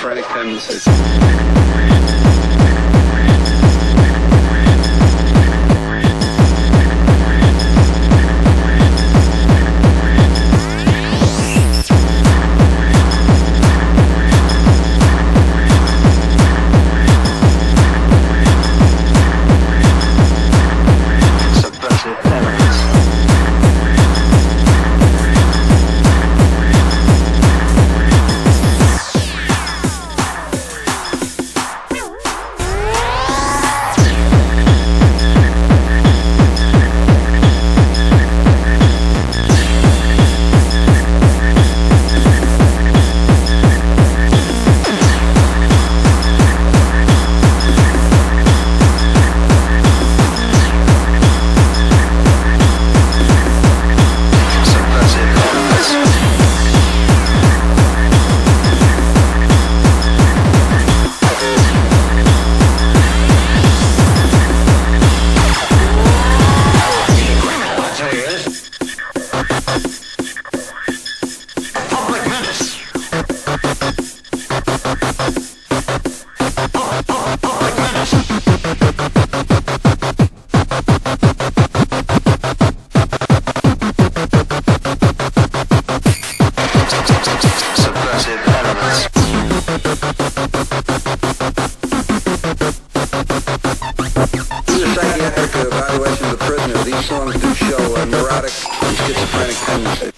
Democratic tendencies. Songs do show a neurotic schizophrenic tendency.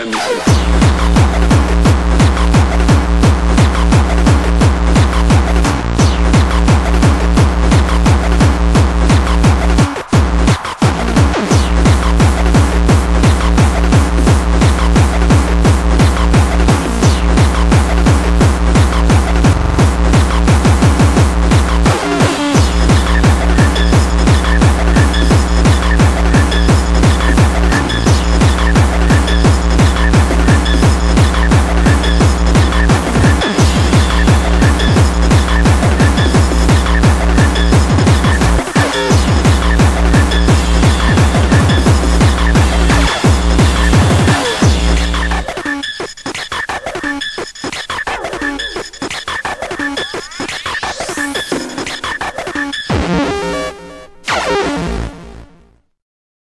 Hennessy.